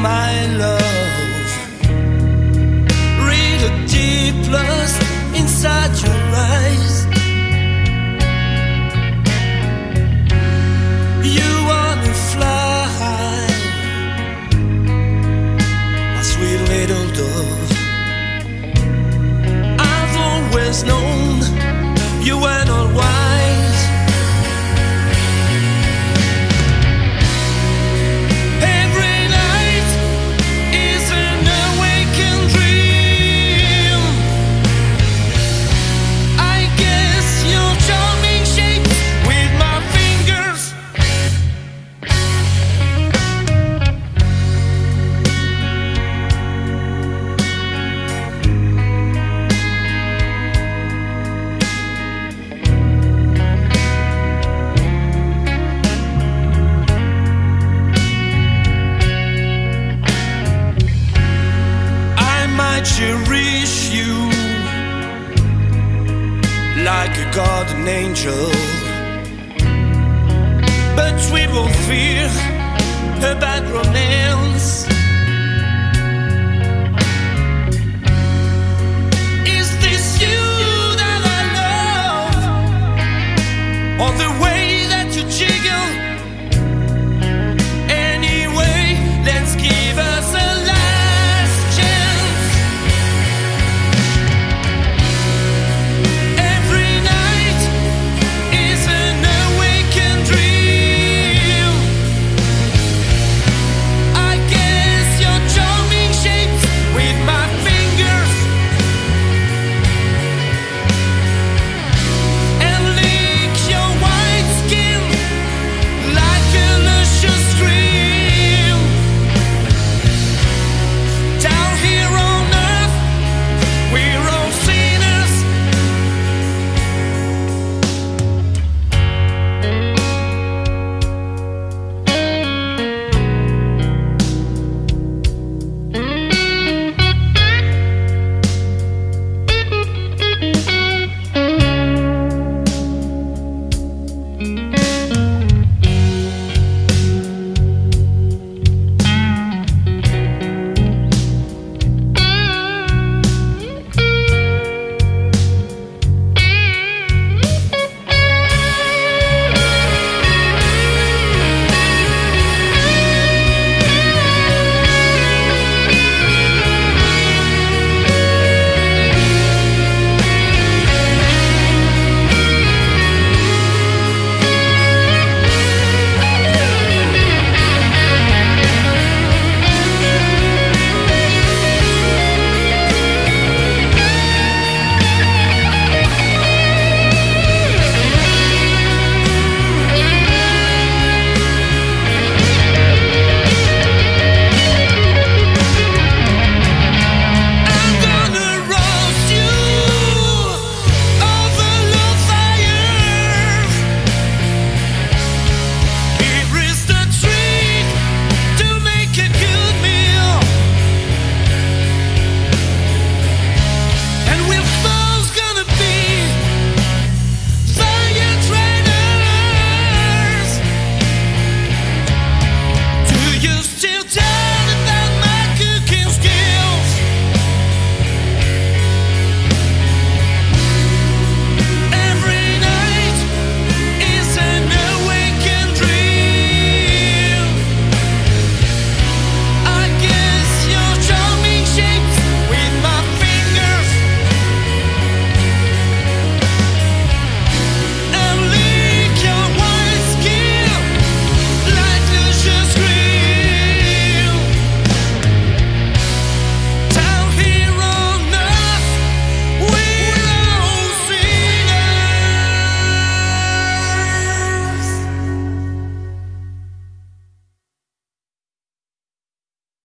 my love. Read the deep lust inside your eyes. You wanna fly, my sweet little dove. I've always known. like a guardian angel. But we will fear her bad romance.